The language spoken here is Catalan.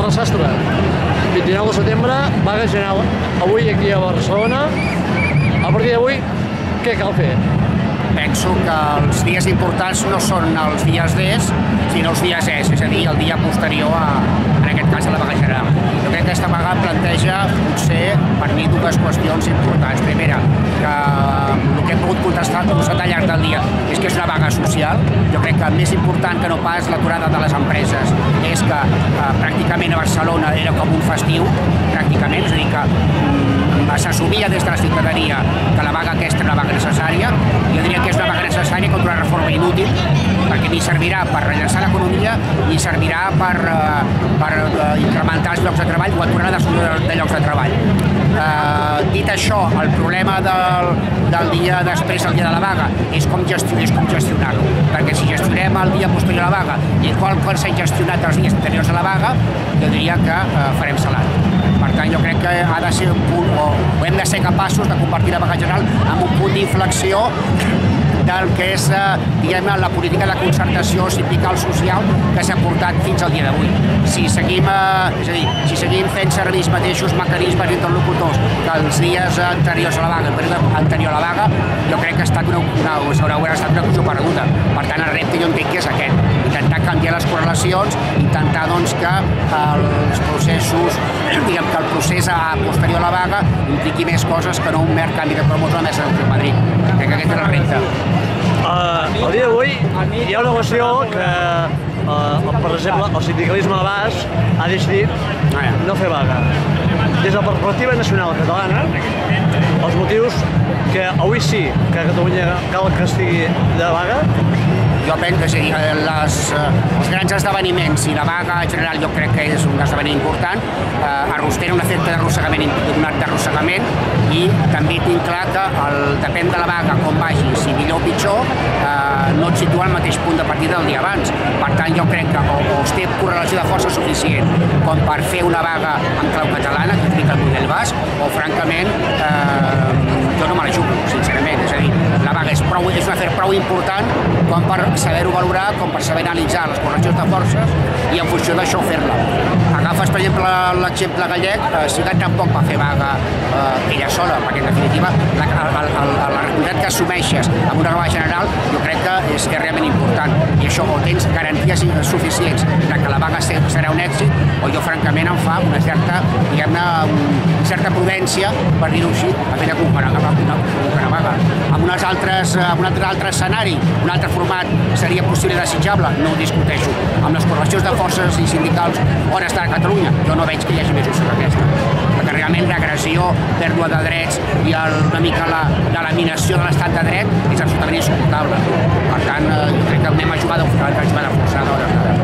Carles Sastre. 29 de setembre, vaga general avui aquí a Barcelona. A partir d'avui, què cal fer? penso que els dies importants no són els dies Ds, sinó els dies Es, és a dir, el dia posterior a, en aquest cas, a la vaga general. Jo crec que aquesta vaga planteja, potser, per mi, dues qüestions importants. Primera, que el que hem pogut contestar, constatar al llarg del dia que és una vaga social. Jo crec que més important que no pas l'aturada de les empreses és que eh, pràcticament a Barcelona era com un festiu, pràcticament, és a dir, que mm, s'assumia des de la ciutadania que la vaga aquesta era una vaga necessària. Jo diria que és una vaga necessària contra una reforma inútil, perquè ni servirà per rellançar l'economia, ni servirà per, eh, per eh, incrementar els llocs de treball o aturar la de, llocs de treball. Eh, això, el problema del, del dia després, el dia de la vaga, és com, gestionar, és com gestionar-lo. Perquè si gestionem el dia posterior a la vaga i qual, quan s'ha gestionat els dies anteriors a la vaga, jo diria que eh, farem salat. Per tant, jo crec que ha de ser un punt, o, o hem de ser capaços de convertir la vaga general en un punt d'inflexió del que és, eh, diguem la política de concertació sindical social que s'ha portat fins al dia d'avui. Si seguim, eh, és a dir, si seguim fent servir els mateixos mecanismes interlocutors que els dies anteriors a la vaga, el període anterior a la vaga, jo crec que ha estat una, una, una, una, estat una cosa perduda. Per tant, el repte jo entenc que és aquest, intentar canviar les correlacions, intentar doncs, que els processos, diguem que el procés a posterior a la vaga impliqui més coses que no un mer canvi de promos a la mesa de Madrid. Crec que aquest és el repte. Uh, el dia d'avui hi ha una qüestió que, uh, per exemple, el sindicalisme de base ha decidit no fer vaga. Des de la perspectiva nacional catalana, els motius que avui sí que a Catalunya cal que estigui de vaga jo penso, és a dir, les, els grans esdeveniments i la vaga general jo crec que és un esdeveniment important, eh, arrossega un efecte d'arrossegament, d'arrossegament i també tinc clar que el, depèn de la vaga com vagi, si millor o pitjor, eh, no et situa al mateix punt de partida del dia abans. Per tant, jo crec que o, o es té correlació de força suficient com per fer una vaga en clau catalana, que explica el model basc, o francament eh, jo no me la jugo, sincerament. És a dir, la vaga és, prou, és un afer prou important com per saber-ho valorar, com per saber analitzar les correccions de forces i en funció d'això fer-la. Agafes, per exemple, l'exemple gallec, eh, Ciutat tampoc va fer vaga eh, ella sola, perquè en definitiva la, la, la, la responsabilitat que assumeixes amb una vaga general jo crec que és, és realment important. I això o tens garanties suficients de que la vaga serà un èxit, o jo francament em fa una certa, diguem-ne, una certa prudència, per dir-ho així, a fer de comparar amb una, una vaga. Amb, unes altres, amb un altre, altre escenari, un altre format seria possible desitjable? No ho discuteixo. Amb les correlacions de forces i sindicals on està Catalunya, jo no veig que hi hagi més que aquesta. Perquè realment l'agressió, pèrdua de drets i el, una mica la, la laminació de l'estat de dret és absolutament insuportable. Per tant, eh, jo crec que anem a jugar de, a jugar de forçada hores d'ara.